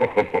ha